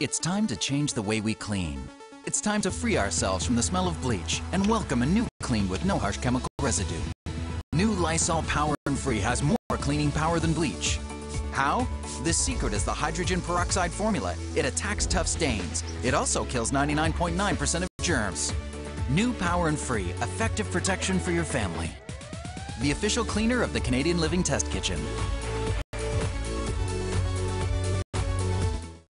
It's time to change the way we clean. It's time to free ourselves from the smell of bleach and welcome a new clean with no harsh chemical residue. New Lysol Power and Free has more cleaning power than bleach. How? The secret is the hydrogen peroxide formula. It attacks tough stains. It also kills 99.9% of germs. New Power and Free, effective protection for your family. The official cleaner of the Canadian Living Test Kitchen.